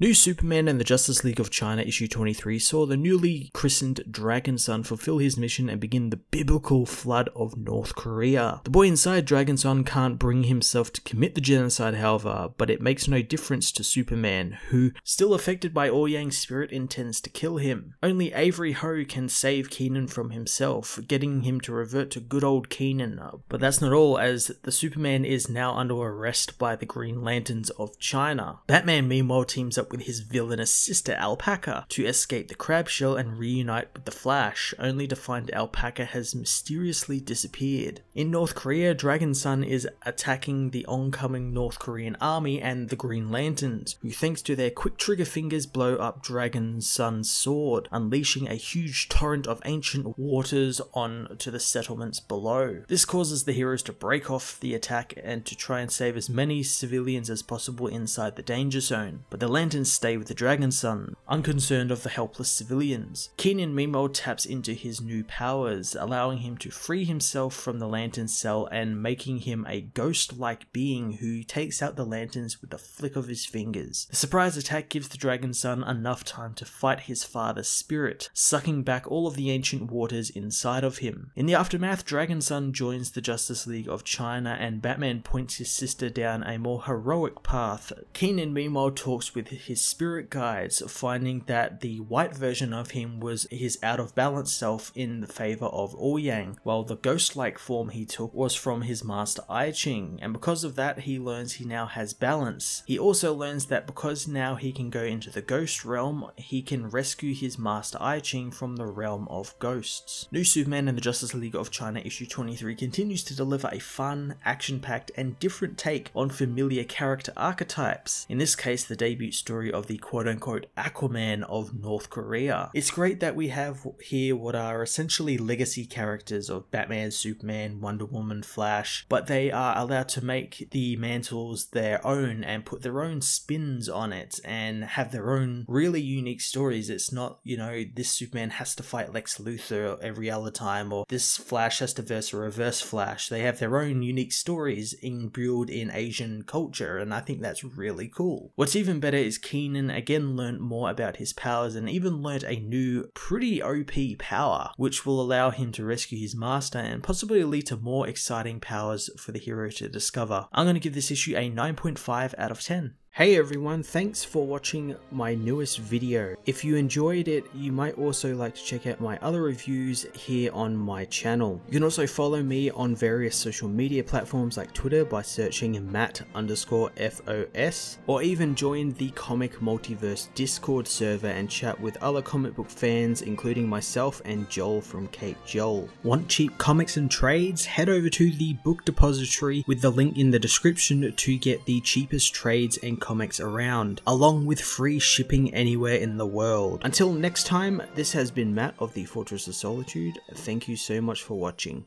New Superman and the Justice League of China issue 23 saw the newly christened Dragon Son fulfill his mission and begin the biblical flood of North Korea. The boy inside Dragon Son can't bring himself to commit the genocide, however, but it makes no difference to Superman, who, still affected by Ouyang's spirit, intends to kill him. Only Avery Ho can save Kenan from himself, getting him to revert to good old Kenan. But that's not all, as the Superman is now under arrest by the Green Lanterns of China. Batman, meanwhile, teams up with his villainous sister Alpaca to escape the crab shell and reunite with the Flash, only to find Alpaca has mysteriously disappeared. In North Korea, Dragon Son is attacking the oncoming North Korean army and the Green Lanterns, who thanks to their quick trigger fingers blow up Dragon Son's sword, unleashing a huge torrent of ancient waters on to the settlements below. This causes the heroes to break off the attack and to try and save as many civilians as possible inside the danger zone, but the lanterns stay with the Dragon Son, unconcerned of the helpless civilians. Kenan meanwhile taps into his new powers, allowing him to free himself from the lantern cell and making him a ghost-like being who takes out the lanterns with a flick of his fingers. The surprise attack gives the Dragon Son enough time to fight his father's spirit, sucking back all of the ancient waters inside of him. In the aftermath, Dragon Son joins the Justice League of China and Batman points his sister down a more heroic path. Kenan meanwhile talks with his spirit guides, finding that the white version of him was his out of balance self in the favor of Ouyang, while the ghost-like form he took was from his master I Ching, and because of that he learns he now has balance. He also learns that because now he can go into the ghost realm, he can rescue his master I Ching from the realm of ghosts. New Superman and the Justice League of China issue 23 continues to deliver a fun, action-packed and different take on familiar character archetypes, in this case the debut story of the quote-unquote Aquaman of North Korea. It's great that we have here what are essentially legacy characters of Batman, Superman, Wonder Woman, Flash, but they are allowed to make the mantles their own and put their own spins on it and have their own really unique stories. It's not, you know, this Superman has to fight Lex Luthor every other time or this Flash has to verse a reverse Flash. They have their own unique stories imbued in Asian culture and I think that's really cool. What's even better is Kenan again learned more about his powers and even learnt a new pretty OP power which will allow him to rescue his master and possibly lead to more exciting powers for the hero to discover. I'm going to give this issue a 9.5 out of 10. Hey everyone, thanks for watching my newest video. If you enjoyed it, you might also like to check out my other reviews here on my channel. You can also follow me on various social media platforms like Twitter by searching Matt underscore FOS, or even join the Comic Multiverse Discord server and chat with other comic book fans including myself and Joel from Caped Joel. Want cheap comics and trades? Head over to the book depository with the link in the description to get the cheapest trades and comics around, along with free shipping anywhere in the world. Until next time, this has been Matt of the Fortress of Solitude. Thank you so much for watching.